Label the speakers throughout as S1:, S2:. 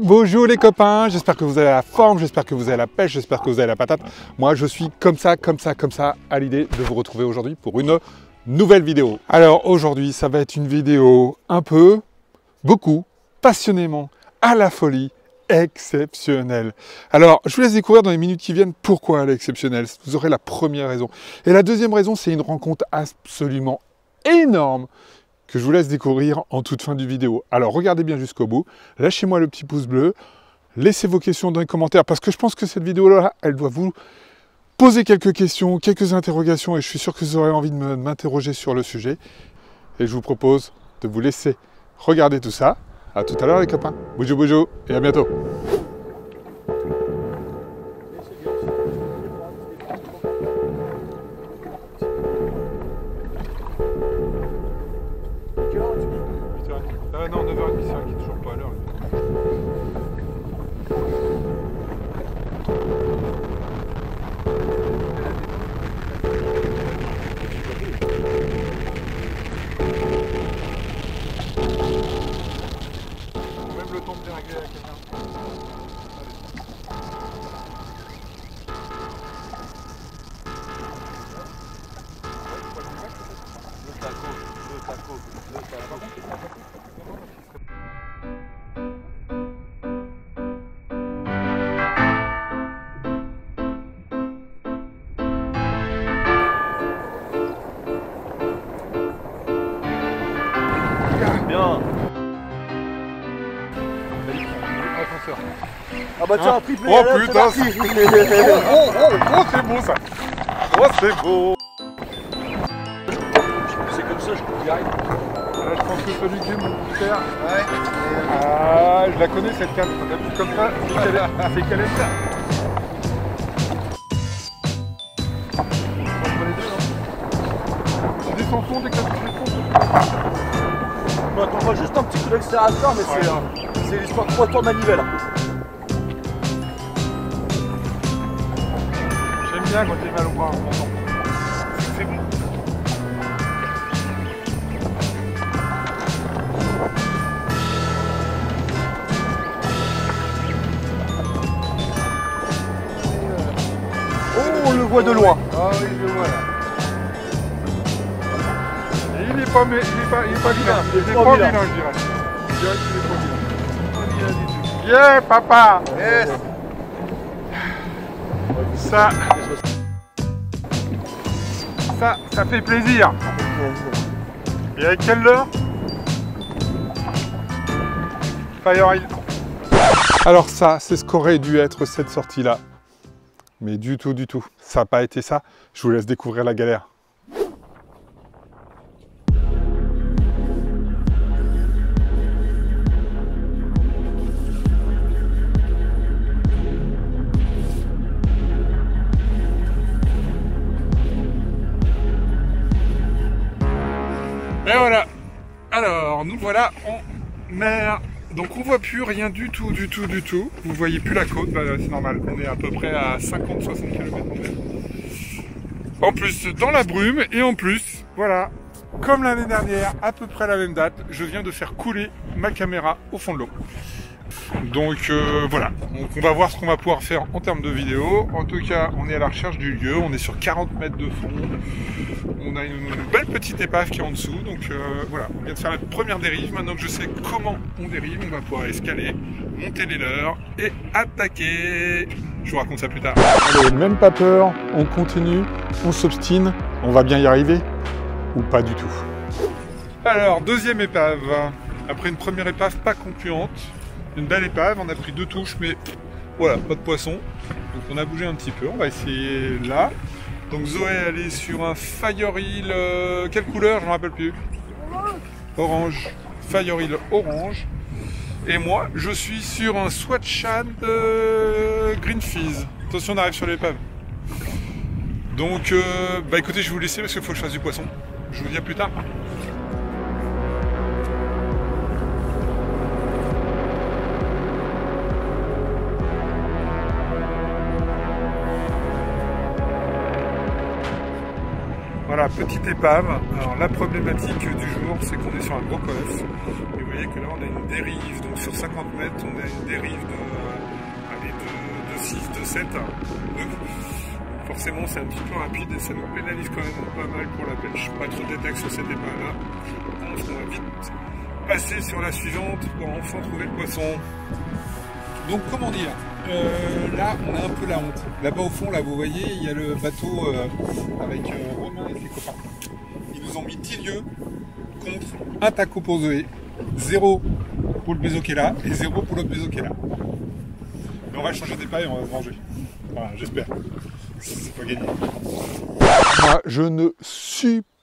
S1: Bonjour les copains, j'espère que vous avez la forme, j'espère que vous avez la pêche, j'espère que vous avez la patate. Moi je suis comme ça, comme ça, comme ça à l'idée de vous retrouver aujourd'hui pour une nouvelle vidéo. Alors aujourd'hui ça va être une vidéo un peu, beaucoup, passionnément, à la folie, exceptionnelle. Alors je vous laisse découvrir dans les minutes qui viennent pourquoi elle est exceptionnelle. Vous aurez la première raison. Et la deuxième raison c'est une rencontre absolument énorme que je vous laisse découvrir en toute fin du vidéo. Alors regardez bien jusqu'au bout, lâchez-moi le petit pouce bleu, laissez vos questions dans les commentaires parce que je pense que cette vidéo-là, elle doit vous poser quelques questions, quelques interrogations et je suis sûr que vous aurez envie de m'interroger sur le sujet. Et je vous propose de vous laisser regarder tout ça. A tout à l'heure les copains. Boujou boujou et à bientôt.
S2: Bah tiens,
S1: Hein
S2: un triplé.
S1: Oh,
S2: là,
S1: putain,
S2: c'est
S1: Oh, oh, oh, oh, c'est beau ça Oh, c'est beau
S2: C'est comme ça, je peux y arriver.
S1: Là, je pense que celui que j'ai mon père. Ah, je la connais cette carte. Bouge comme ça, c'est qu'elle est, est les deux, hein. Dès que fond.
S2: Bon, attends, moi juste un petit coup d'accélérateur, mais c'est euh, l'histoire de 3 tours manivelle.
S1: Bien quand mal au bras. C'est bon.
S2: Oh, on le voit de loin.
S1: Ah oui, je le vois là. Et il est pas, mais, il est pas, il est pas vilain.
S2: Il est
S1: Il est
S2: pas vilain.
S1: je dirais. Je dirais qu'il est pas vilain. Yeah, papa
S2: Yes.
S1: Ça, ça, fait plaisir. Et avec quelle leurre Fire Hill. Alors ça, c'est ce qu'aurait dû être cette sortie-là. Mais du tout, du tout. Ça n'a pas été ça. Je vous laisse découvrir la galère. Voilà en mer. Donc on voit plus rien du tout, du tout, du tout. Vous voyez plus la côte, bah, c'est normal. On est à peu près à 50-60 km en plus, dans la brume, et en plus, voilà, comme l'année dernière, à peu près la même date, je viens de faire couler ma caméra au fond de l'eau. Donc euh, voilà, donc on va voir ce qu'on va pouvoir faire en termes de vidéo. En tout cas, on est à la recherche du lieu, on est sur 40 mètres de fond. On a une belle petite épave qui est en dessous, donc euh, voilà, on vient de faire la première dérive. Maintenant que je sais comment on dérive, on va pouvoir escaler, monter les leurs et attaquer. Je vous raconte ça plus tard. Allez, même pas peur, on continue, on s'obstine, on va bien y arriver ou pas du tout. Alors, deuxième épave. Après une première épave pas concluante, une belle épave, on a pris deux touches, mais voilà, pas de poisson. Donc on a bougé un petit peu, on va essayer là. Donc Zoé, elle est sur un Fire Hill, euh, quelle couleur Je ne me rappelle plus. Orange. Fire Hill orange. Et moi, je suis sur un Swatchad euh, Green Fizz. Attention, on arrive sur l'épave. Donc, euh, bah écoutez, je vais vous laisser parce qu'il faut que je fasse du poisson. Je vous dis à plus tard. Petite épave. Alors la problématique du jour, c'est qu'on est sur un gros coef. Et vous voyez que là, on a une dérive. Donc sur 50 mètres, on a une dérive de, allez, de, de 6, de 7, 9. Forcément, c'est un petit peu rapide et ça nous pénalise quand même pas mal pour la pêche. Pas trop détails sur cette épave-là. On va vite passer sur la suivante pour enfin trouver le poisson. Donc comment dire euh, Là on a un peu la honte. Là-bas au fond, là vous voyez, il y a le bateau euh, avec euh, Romain et ses copains. Ils nous ont mis 10 lieux contre un taco pour Zoé, 0 pour le là et 0 pour l'autre là. Mais on va changer des pailles on va se. Voilà, j'espère. C'est pas gagné. Moi, je ne supporte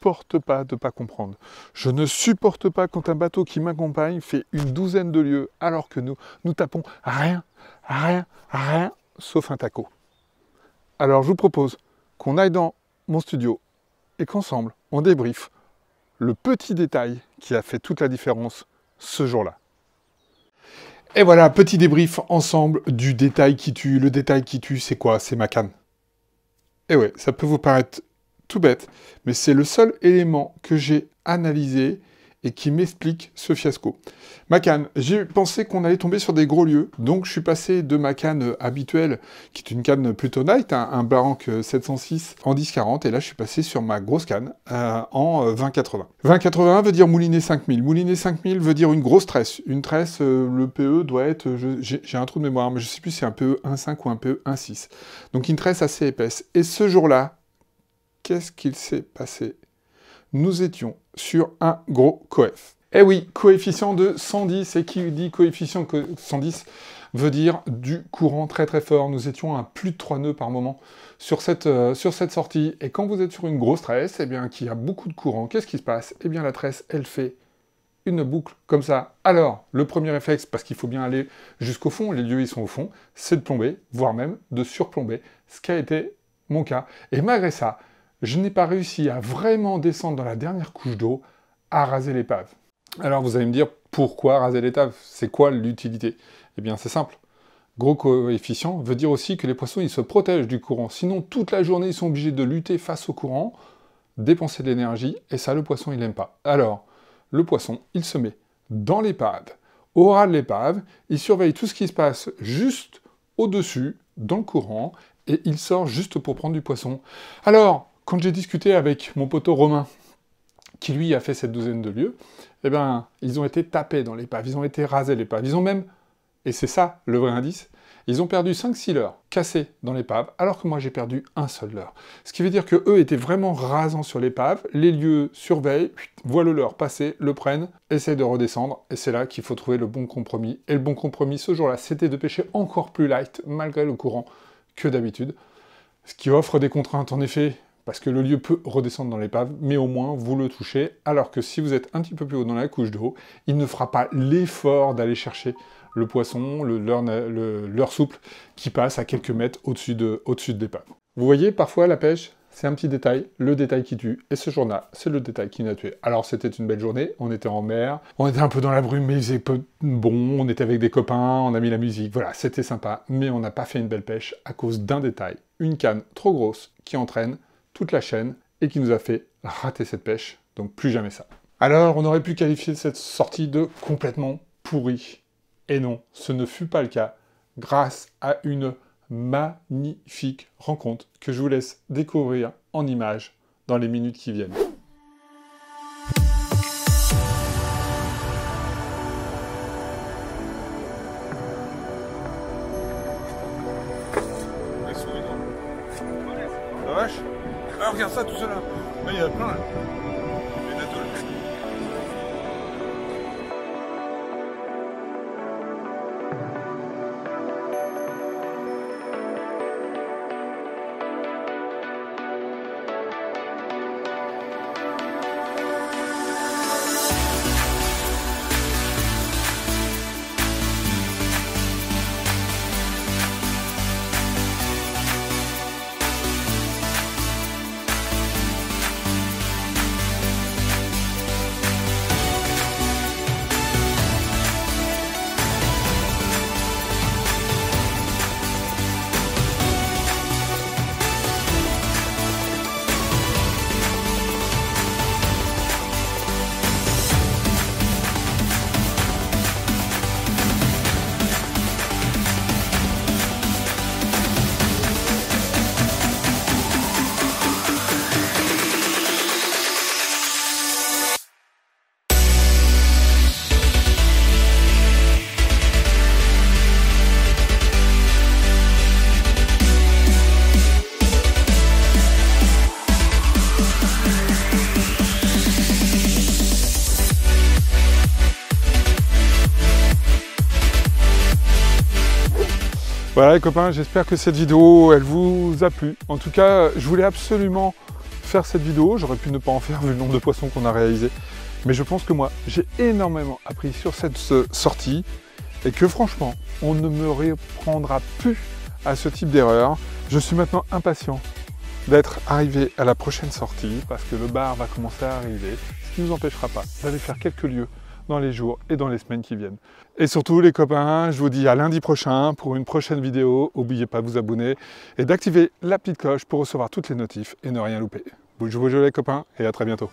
S1: pas de pas comprendre. Je ne supporte pas quand un bateau qui m'accompagne fait une douzaine de lieues alors que nous, nous tapons rien, rien, rien, sauf un taco. Alors je vous propose qu'on aille dans mon studio et qu'ensemble, on débriefe le petit détail qui a fait toute la différence ce jour-là. Et voilà, petit débrief ensemble du détail qui tue. Le détail qui tue, c'est quoi? C'est ma canne. Et ouais, ça peut vous paraître tout bête, mais c'est le seul élément que j'ai analysé et qui m'explique ce fiasco. Ma canne, j'ai pensé qu'on allait tomber sur des gros lieux, donc je suis passé de ma canne habituelle, qui est une canne plutôt night, un, un Barank 706 en 1040, et là je suis passé sur ma grosse canne euh, en 2080. 2080 veut dire moulinet 5000. Moulinet 5000 veut dire une grosse tresse. Une tresse, euh, le PE doit être, j'ai un trou de mémoire, mais je sais plus si c'est un PE 1.5 ou un PE 1.6. Donc une tresse assez épaisse. Et ce jour-là, qu'est-ce qu'il s'est passé Nous étions sur un gros coef. Eh oui, coefficient de 110, et qui dit coefficient de 110 veut dire du courant très très fort. Nous étions à plus de 3 nœuds par moment sur cette, euh, sur cette sortie. Et quand vous êtes sur une grosse tresse, eh bien, qui a beaucoup de courant, qu'est-ce qui se passe? Eh bien, la tresse, elle fait une boucle comme ça. Alors, le premier réflexe, parce qu'il faut bien aller jusqu'au fond, les lieux ils sont au fond, c'est de plomber, voire même de surplomber, ce qui a été mon cas. Et malgré ça, je n'ai pas réussi à vraiment descendre dans la dernière couche d'eau à raser l'épave. Alors vous allez me dire, pourquoi raser l'épave? C'est quoi l'utilité? Eh bien c'est simple. Gros coefficient veut dire aussi que les poissons ils se protègent du courant. Sinon, toute la journée, ils sont obligés de lutter face au courant, dépenser de l'énergie, et ça, le poisson, il n'aime pas. Alors, le poisson, il se met dans l'épave, au ras de l'épave, il surveille tout ce qui se passe juste au-dessus, dans le courant, et il sort juste pour prendre du poisson. Alors, quand j'ai discuté avec mon poteau Romain, qui lui a fait cette douzaine de lieux, eh ben, ils ont été tapés dans l'épave, ils ont été rasés l'épave, ils ont même, et c'est ça le vrai indice, ils ont perdu 5-6 leurres cassés dans l'épave, alors que moi j'ai perdu un seul leurre. Ce qui veut dire que eux étaient vraiment rasants sur l'épave, les lieux surveillent, voient le leurre passer, le prennent, essayent de redescendre, et c'est là qu'il faut trouver le bon compromis. Et le bon compromis ce jour-là, c'était de pêcher encore plus light, malgré le courant, que d'habitude. Ce qui offre des contraintes en effet parce que le lieu peut redescendre dans l'épave, mais au moins vous le touchez, alors que si vous êtes un petit peu plus haut dans la couche d'eau, il ne fera pas l'effort d'aller chercher le poisson, le souple, qui passe à quelques mètres au-dessus de, l'épave. Vous voyez, parfois la pêche, c'est un petit détail, le détail qui tue, et ce jour-là, c'est le détail qui nous a tué. Alors c'était une belle journée, on était en mer, on était un peu dans la brume, mais il peu bon, on était avec des copains, on a mis la musique, voilà, c'était sympa, mais on n'a pas fait une belle pêche à cause d'un détail, une canne trop grosse qui entraîne toute la chaîne et qui nous a fait rater cette pêche. Donc plus jamais ça. Alors on aurait pu qualifier cette sortie de complètement pourrie. Et non, ce ne fut pas le cas grâce à une magnifique rencontre que je vous laisse découvrir en images dans les minutes qui viennent. Ah, regarde ça, tout cela. il y en a plein là. Voilà copains, j'espère que cette vidéo, elle vous a plu. En tout cas, je voulais absolument faire cette vidéo. J'aurais pu ne pas en faire vu le nombre de poissons qu'on a réalisé. Mais je pense que moi, j'ai énormément appris sur cette sortie et que franchement, on ne me reprendra plus à ce type d'erreur. Je suis maintenant impatient d'être arrivé à la prochaine sortie parce que le bar va commencer à arriver, ce qui ne nous empêchera pas d'aller faire quelques lieux dans les jours et dans les semaines qui viennent. Et surtout les copains, je vous dis à lundi prochain pour une prochaine vidéo. N'oubliez pas de vous abonner et d'activer la petite cloche pour recevoir toutes les notifs et ne rien louper. Bonjour, les copains et à très bientôt.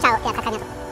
S1: Ciao et à très bientôt.